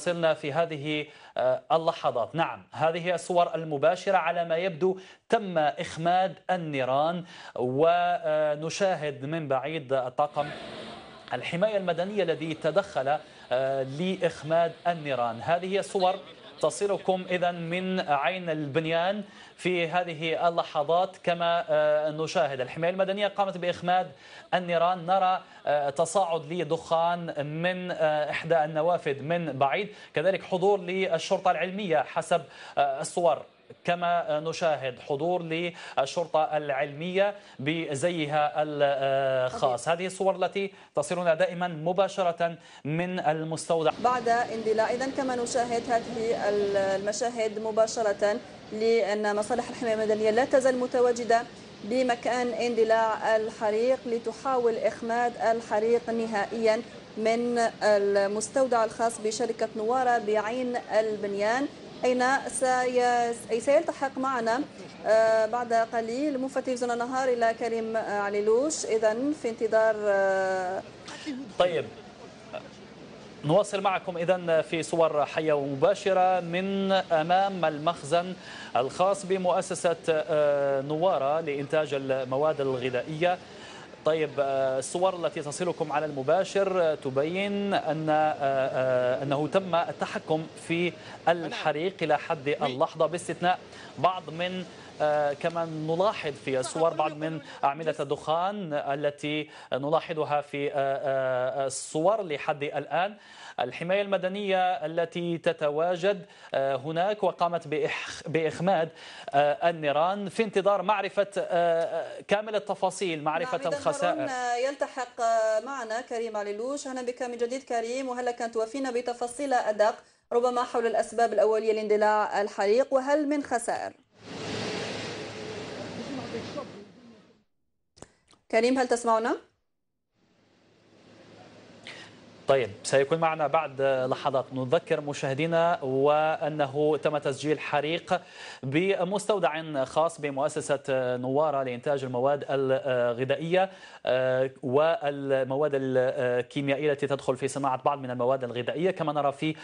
وصلنا في هذه اللحظات. نعم هذه الصور المباشرة على ما يبدو تم إخماد النيران ونشاهد من بعيد الطاقم الحماية المدنية الذي تدخل لإخماد النيران. هذه الصور تصلكم إذا من عين البنيان في هذه اللحظات كما نشاهد. الحماية المدنية قامت بإخماد النيران. نرى تصاعد لدخان من إحدى النوافذ من بعيد كذلك حضور للشرطة العلمية حسب الصور. كما نشاهد حضور للشرطة العلمية بزيها الخاص. هذه الصور التي تصلنا دائما مباشرة من المستودع. بعد اندلاع إذا كما نشاهد هذه المشاهد مباشرة لأن مصالح الحماية المدنية لا تزال متواجدة بمكان اندلاع الحريق لتحاول إخماد الحريق نهائيا من المستودع الخاص بشركة نوارة بعين البنيان. أين سيلتحق معنا بعد قليل تلفزيون النهار إلى كريم عليلوش إذا في انتظار طيب. نواصل معكم إذا في صور حية ومباشرة من أمام المخزن الخاص بمؤسسة نوارة لإنتاج المواد الغذائية. طيب الصور التي تصلكم على المباشر تبين أن أنه تم التحكم في الحريق إلى حد اللحظة باستثناء بعض من كما نلاحظ في الصور بعض من أعمدة الدخان التي نلاحظها في الصور لحد الآن. الحماية المدنية التي تتواجد هناك وقامت بإخماد النيران في انتظار معرفة كامل التفاصيل معرفة نعم الخسائر يلتحق معنا كريم عليلوش. أهلا بك من جديد كريم. وهلا كانت توفينا بتفاصيل أدق ربما حول الأسباب الأولية لاندلاع الحريق؟ وهل من خسائر؟ كريم هل تسمعنا؟ طيب سيكون معنا بعد لحظات نذكر مشاهدينا وأنه تم تسجيل حريق بمستودع خاص بمؤسسة نوارة لإنتاج المواد الغذائية والمواد الكيميائية التي تدخل في صناعة بعض من المواد الغذائية. كما نرى في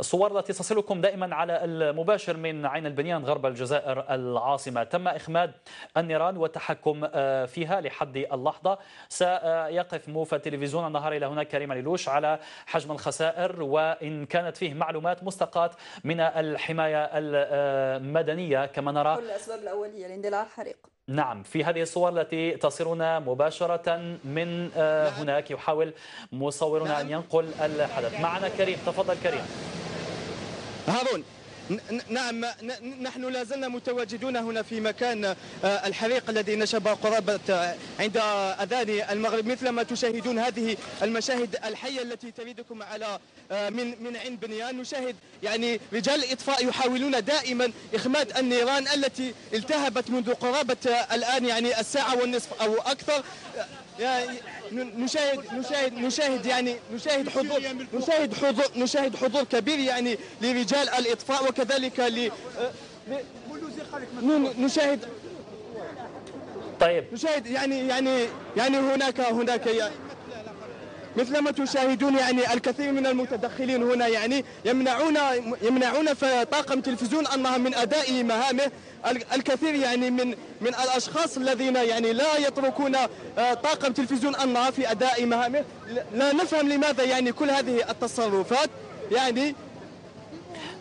الصور التي تصلكم دائما على المباشر من عين البنيان غرب الجزائر العاصمة. تم إخماد النيران والتحكم فيها لحد اللحظة. سيقف موفى تلفزيون النهار إلى هناك كريم عليلوش على حجم الخسائر وإن كانت فيه معلومات مستقاة من الحماية المدنية كما نرى. كل الأسباب الأولية لإندلاع الحريق. نعم في هذه الصور التي تصلنا مباشرة من هناك يحاول مصورنا أن ينقل الحدث. معنا كريم تفضل كريم. هارون. نعم نحن لا زلنا متواجدون هنا في مكان الحريق الذي نشب قرابة عند أذان المغرب. مثل ما تشاهدون هذه المشاهد الحية التي تريدكم على من من عين بنيان نشاهد يعني رجال الإطفاء يحاولون دائما إخماد النيران التي التهبت منذ قرابة الآن يعني الساعة والنصف أو أكثر. يعني نشاهد نشاهد نشاهد يعني نشاهد حضور نشاهد حضور نشاهد حضور كبير يعني لرجال الإطفاء. وكذلك ل نشاهد طيب. نشاهد يعني يعني يعني هناك هناك يعني مثل ما تشاهدون يعني الكثير من المتدخلين هنا يعني يمنعون يمنعون طاقم تلفزيون النهار من أداء مهامه. الكثير يعني من من الأشخاص الذين يعني لا يتركون طاقم تلفزيون النهار في أداء مهامه. لا نفهم لماذا يعني كل هذه التصرفات. يعني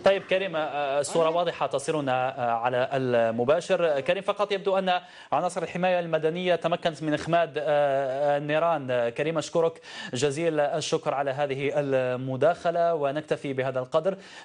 طيب كريم الصورة واضحة تصلنا على المباشر. كريم فقط يبدو أن عناصر الحماية المدنية تمكنت من إخماد النيران. كريم أشكرك جزيل الشكر على هذه المداخلة ونكتفي بهذا القدر.